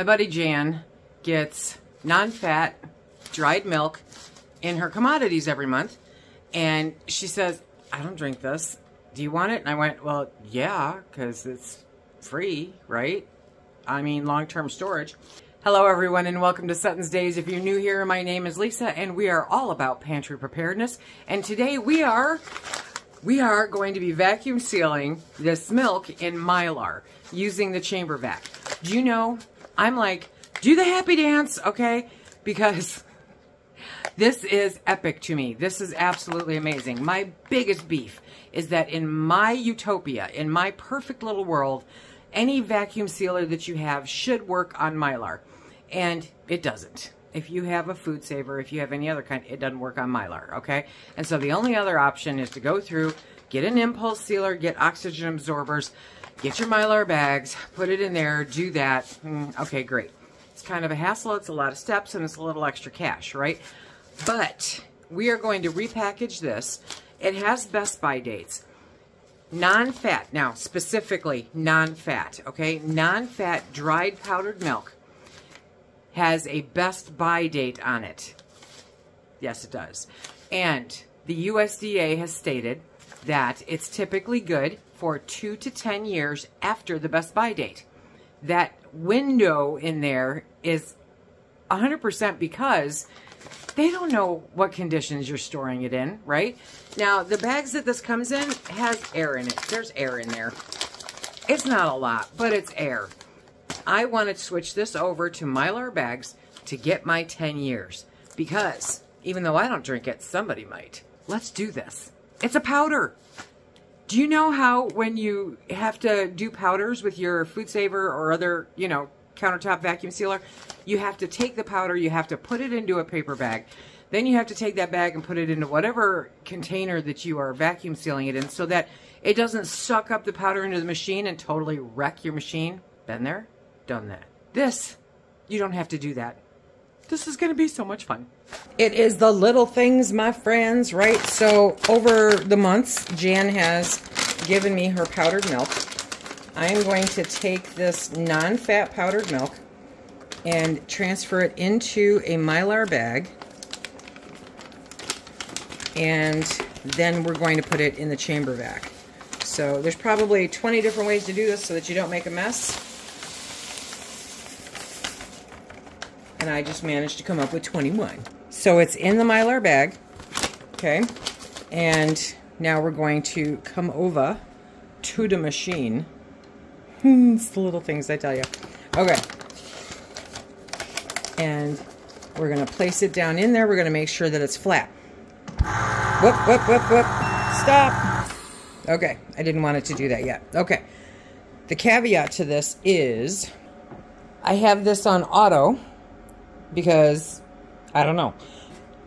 My buddy Jan gets non-fat dried milk in her commodities every month. And she says, I don't drink this. Do you want it? And I went, well, yeah, because it's free, right? I mean, long-term storage. Hello, everyone, and welcome to Suttons Daze. If you're new here, my name is Lisa, and we are all about pantry preparedness. And today we are we are going to be vacuum sealing this milk in Mylar using the chamber vac. Do you know, I'm like, do the happy dance, okay? Because this is epic to me. This is absolutely amazing. My biggest beef is that in my utopia, in my perfect little world, any vacuum sealer that you have should work on Mylar. And it doesn't. If you have a food saver, if you have any other kind, it doesn't work on Mylar, okay? And so the only other option is to go through, get an impulse sealer, get oxygen absorbers, get your Mylar bags, put it in there, do that. Mm, okay, great. It's kind of a hassle, it's a lot of steps, and it's a little extra cash, right? But we are going to repackage this. It has best Buy dates. Non-fat, now specifically non-fat, okay? Non-fat dried powdered milk has a best Buy date on it. Yes, it does. And the USDA has stated that it's typically good for two to 10 years after the best by date. That window in there is 100% because they don't know what conditions you're storing it in, right? Now, the bags that this comes in has air in it. There's air in there. It's not a lot, but it's air. I want to switch this over to Mylar bags to get my 10 years because even though I don't drink it, somebody might. Let's do this. It's a powder. Do you know how when you have to do powders with your food saver or other, you know, countertop vacuum sealer, you have to take the powder, you have to put it into a paper bag. Then you have to take that bag and put it into whatever container that you are vacuum sealing it in so that it doesn't suck up the powder into the machine and totally wreck your machine. Been there? Done that. This, you don't have to do that. This is going to be so much fun. It is the little things, my friends, right? So over the months, Jan has given me her powdered milk. I am going to take this non-fat powdered milk and transfer it into a Mylar bag. And then we're going to put it in the chamber vac. So there's probably 20 different ways to do this so that you don't make a mess. And I just managed to come up with 21. So it's in the Mylar bag. Okay. And now we're going to come over to the machine. it's the little things I tell you. Okay. And we're going to place it down in there. We're going to make sure that it's flat. Whoop, whoop, whoop, whoop. Stop. Okay. I didn't want it to do that yet. Okay. The caveat to this is I have this on auto because I don't know.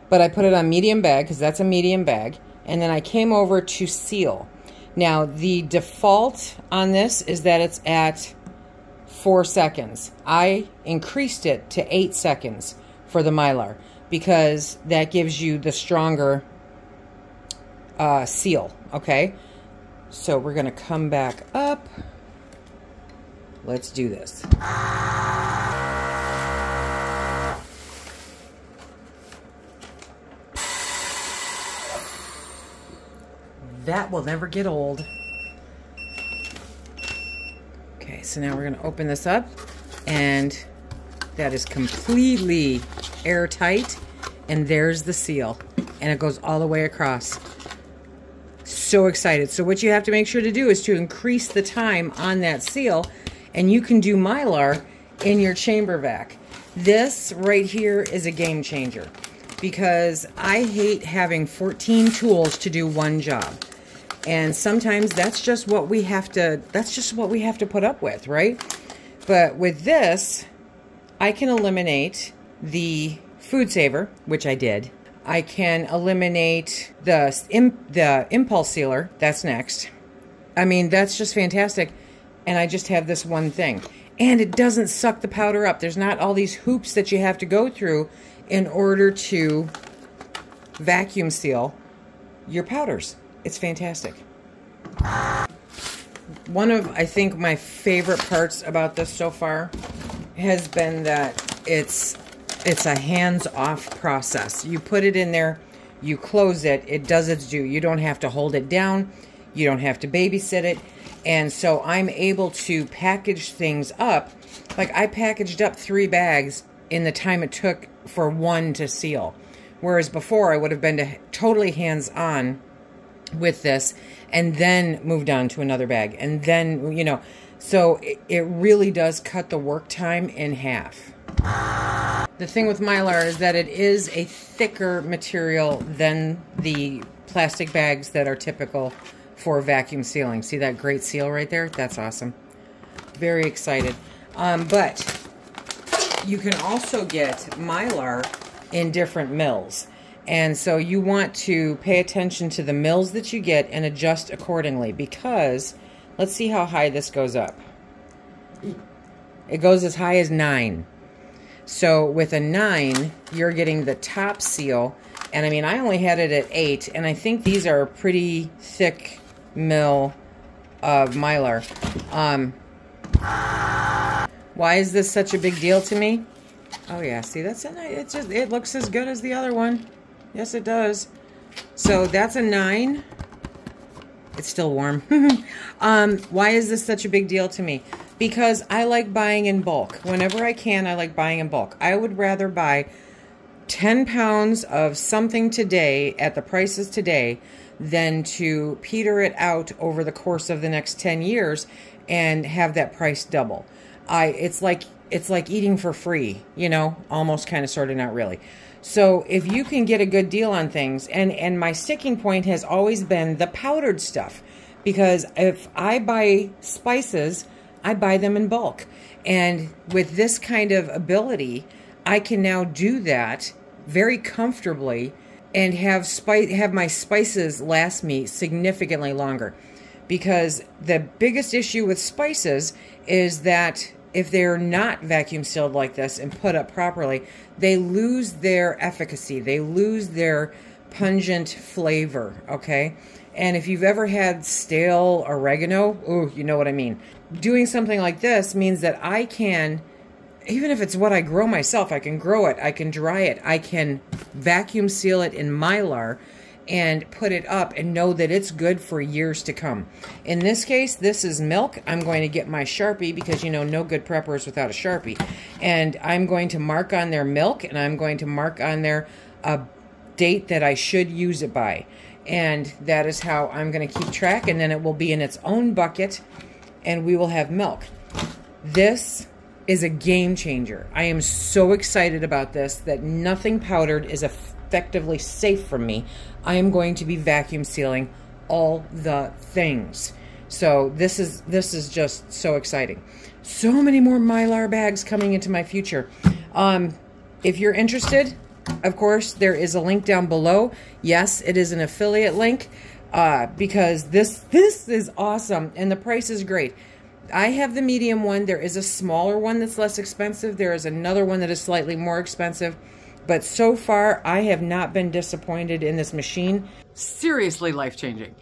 But I put it on medium bag because that's a medium bag. And then I came over to seal. Now, the default on this is that it's at four seconds. I increased it to eight seconds for the Mylar because that gives you the stronger uh, seal, okay? So we're going to come back up. Let's do this. That will never get old. Okay, so now we're going to open this up. And that is completely airtight. And there's the seal. And it goes all the way across. So excited. So what you have to make sure to do is to increase the time on that seal. And you can do Mylar in your chamber vac. This right here is a game changer because I hate having 14 tools to do one job. And sometimes that's just what we have to, that's just what we have to put up with, right? But with this, I can eliminate the food saver, which I did. I can eliminate the, the impulse sealer, that's next. I mean, that's just fantastic. And I just have this one thing. And it doesn't suck the powder up. There's not all these hoops that you have to go through in order to vacuum seal your powders. It's fantastic. One of, I think, my favorite parts about this so far has been that it's it's a hands-off process. You put it in there, you close it, it does its due. You don't have to hold it down, you don't have to babysit it. And so I'm able to package things up. Like I packaged up three bags in the time it took for one to seal. Whereas before I would have been to totally hands-on with this and then moved on to another bag. And then, you know, so it, it really does cut the work time in half. The thing with Mylar is that it is a thicker material than the plastic bags that are typical for vacuum sealing. See that great seal right there? That's awesome. Very excited. Um, but you can also get Mylar in different mils. And so you want to pay attention to the mils that you get and adjust accordingly because let's see how high this goes up. It goes as high as 9. So with a 9, you're getting the top seal. And I mean, I only had it at 8, and I think these are pretty thick mil of Mylar. Um, why is this such a big deal to me? Oh yeah, see that's a it just it looks as good as the other one. Yes, it does. So that's a 9. It's still warm. um, why is this such a big deal to me? because I like buying in bulk. Whenever I can, I like buying in bulk. I would rather buy 10 pounds of something today at the prices today than to peter it out over the course of the next 10 years and have that price double. I it's like it's like eating for free, you know, almost kind of sort of not really. So if you can get a good deal on things and and my sticking point has always been the powdered stuff because if I buy spices I buy them in bulk. And with this kind of ability, I can now do that very comfortably and have spice have my spices last me significantly longer. Because the biggest issue with spices is that if they're not vacuum sealed like this and put up properly, they lose their efficacy. They lose their pungent flavor, okay? And if you've ever had stale oregano, oh, you know what I mean. Doing something like this means that I can, even if it's what I grow myself, I can grow it, I can dry it, I can vacuum seal it in mylar and put it up and know that it's good for years to come. In this case, this is milk. I'm going to get my Sharpie because, you know, no good preppers without a Sharpie. And I'm going to mark on their milk and I'm going to mark on there a date that I should use it by. And that is how I'm going to keep track. And then it will be in its own bucket and we will have milk. This is a game changer. I am so excited about this that nothing powdered is effectively safe from me. I am going to be vacuum sealing all the things. So this is this is just so exciting. So many more Mylar bags coming into my future. Um, if you're interested, of course, there is a link down below. Yes, it is an affiliate link uh, because this this is awesome and the price is great. I have the medium one. There is a smaller one that's less expensive. There is another one that is slightly more expensive. But so far, I have not been disappointed in this machine. Seriously life-changing.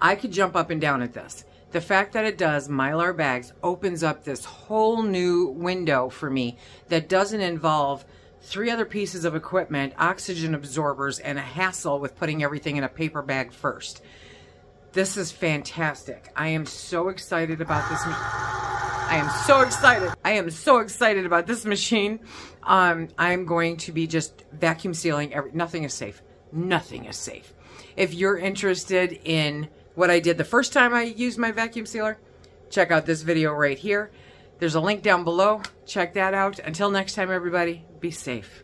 I could jump up and down at this. The fact that it does Mylar bags opens up this whole new window for me that doesn't involve three other pieces of equipment, oxygen absorbers, and a hassle with putting everything in a paper bag first. This is fantastic. I am so excited about this. I am so excited. I am so excited about this machine. Um, I'm going to be just vacuum sealing. Every, nothing is safe. Nothing is safe. If you're interested in what I did the first time I used my vacuum sealer, check out this video right here. There's a link down below. Check that out. Until next time, everybody, be safe.